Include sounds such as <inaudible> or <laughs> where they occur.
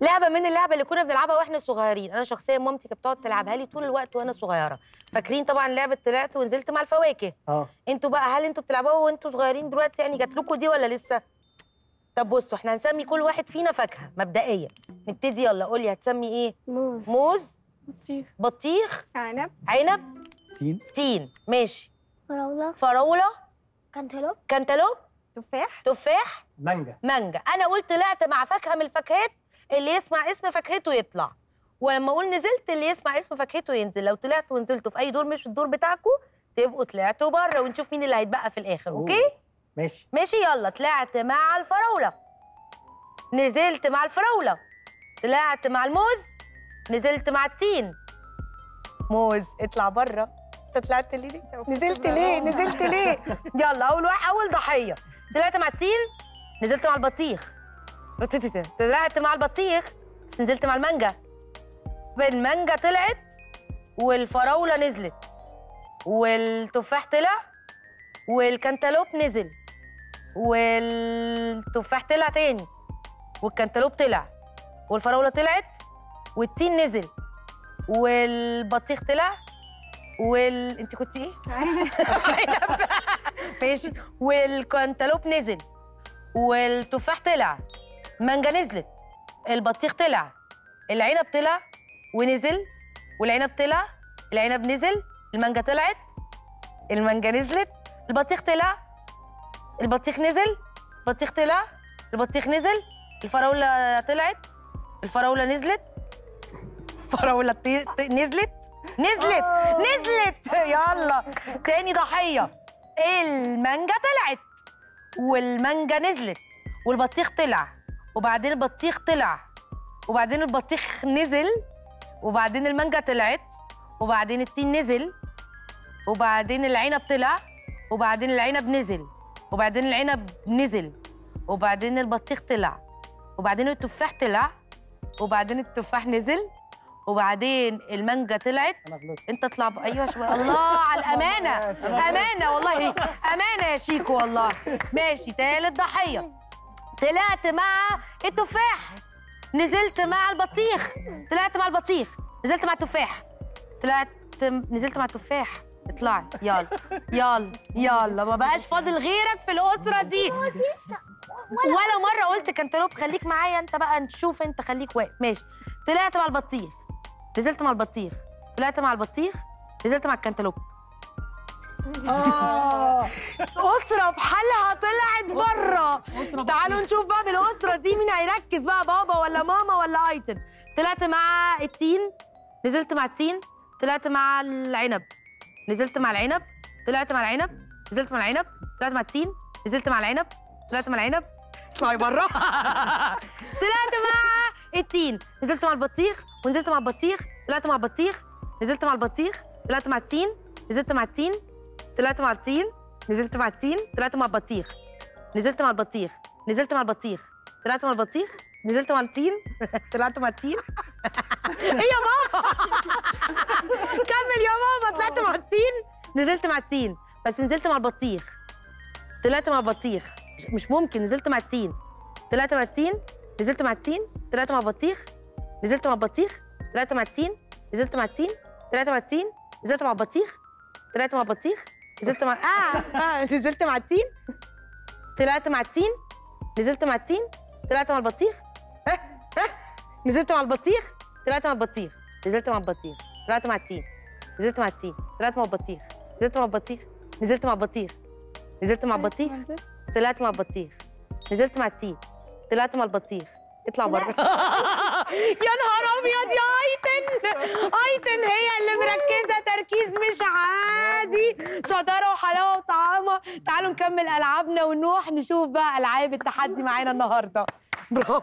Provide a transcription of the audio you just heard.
لعبة من اللعبة اللي كنا بنلعبها وإحنا صغيرين. أنا شخصيا مامتي كانت بتقعد تلعبها لي طول الوقت وأنا صغيرة. فاكرين طبعا لعبة طلعت ونزلت مع الفواكه. آه. أنتوا بقى هل أنتوا بتلعبوها وانتوا صغيرين دلوقتي يعني جات لكم دي ولا لسه؟ طب بصوا إحنا هنسمي كل واحد فينا فاكهة مبدئيا. نبتدي يلا قولي هتسمي إيه؟ موز. موز؟ بطيخ. بطيخ؟ عنب. عنب؟ تين. تين. ماشي. فراولة. فراولة؟ كانتالوب. كانتالوب؟ تفاح. تفاح؟ مانجا. مانجا. أنا قلت طلعت مع فاكهة من الفاكهات اللي يسمع اسم فاكهته يطلع. ولما أقول نزلت اللي يسمع اسم فاكهته ينزل. لو طلعتوا ونزلتوا في أي دور مش الدور بتاعكم تبقوا طلعتوا بره ونشوف مين اللي هيتبقى في الآخر أوه. okay؟ ماشي. ماشي يلا. طلعت مع الفراولة. نزلت مع الفراولة. طلعت مع الموز. نزلت مع التين. موز اطلع بره انت طلعت ليه؟ نزلت ليه؟ نزلت ليه؟ <laughs> يلا أول واحد أول ضحية. طلعت مع التين. نزلت مع البطيخ. طلعت مع البطيخ بس نزلت مع المانجا. المانجا طلعت والفراولة نزلت. والتفاح طلع والكنتالوب نزل. والتفاح طلع تاني. والكنتالوب طلع. والفراولة طلعت والتين نزل. والبطيخ طلع وال انت كنت إيه؟ <laughs> ماشي. والكنتالوب نزل. والتفاح طلع. مانجا نزلت البطيخ طلع. العنب طلع ونزل. والعنب طلع. العنب نزل. المانجا طلعت. المانجا نزلت. البطيخ طلع. البطيخ نزل. البطيخ طلع. البطيخ نزل. الفراولة طلعت. الفراولة نزلت. طي- نزلت. نزلت. نزلت. يلا. تاني ضحية. المانجا طلعت. والمانجا نزلت. والبطيخ طلع. وبعدين البطيخ طلع وبعدين البطيخ نزل وبعدين المانجا طلعت وبعدين التين نزل وبعدين العنب طلع وبعدين العنب نزل وبعدين العنب نزل وبعدين البطيخ طلع وبعدين التفاح طلع وبعدين التفاح نزل وبعدين المانجا طلعت. انت اطلع ب... أيوه شوية. الله على <laughs> الأمانة أمانة والله أمانة يا شيكو والله. ماشي تالت ضحية. طلعت مع التفاح. نزلت مع البطيخ. طلعت مع البطيخ. نزلت مع التفاح. طلعت نزلت مع التفاح. اطلعي يلا. يلا. يلا. ما بقاش فاضل غيرك في الأسرة دي. ولا مرة. قلت كنتالوب خليك معايا انت بقى. نشوف انت. خليك واقف. ماشي. طلعت مع البطيخ. نزلت مع البطيخ. طلعت مع البطيخ. نزلت مع الكنتالوب آه. أسرة بحالها طلعت بره تعالوا نشوف بقى بالأسرة. دي مين هيركز بقى بابا ولا ماما ولا ايتن طلعت مع التين؟ نزلت مع التين؟ طلعت مع العنب. نزلت مع العنب؟ طلعت مع العنب؟ نزلت مع العنب؟ طلعت مع التين؟ نزلت مع العنب؟ طلعت مع العنب؟ اطلعي بره <laughs> طلعت مع التين. نزلت مع البطيخ؟ ونزلت مع البطيخ. طلعت مع البطيخ؟ نزلت مع البطيخ؟ طلعت مع التين؟ نزلت مع التين؟ طلعت مع التين نزلت مع التين طلعت مع البطيخ نزلت مع البطيخ نزلت مع البطيخ طلعت مع البطيخ نزلت مع التين طلعت مع التين إيه يا ماما كمل يا ماما طلعت مع التين نزلت مع التين بس نزلت مع البطيخ طلعت مع البطيخ مش- مش ممكن نزلت مع التين طلعت مع التين نزلت مع التين طلعت مع البطيخ نزلت مع البطيخ طلعت مع التين نزلت مع التين طلعت مع التين نزلت مع البطيخ طلعت مع البطيخ نزلت مع آه آه نزلت مع التين طلعت مع التين نزلت مع التين طلعت مع البطيخ ها ها نزلت مع البطيخ طلعت مع البطيخ نزلت مع البطيخ طلعت مع التين نزلت مع التين طلعت مع البطيخ نزلت مع البطيخ نزلت مع البطيخ نزلت مع البطيخ طلعت مع البطيخ نزلت مع التين طلعت مع البطيخ اطلع بره يا نهار ابيض يا ايتن ايتن هي اللي مركزه تركيز مش شطاره وحلاوه وطعامة. تعالوا نكمل ألعابنا ونروح نشوف بقى ألعاب التحدي معانا النهارده. برافو.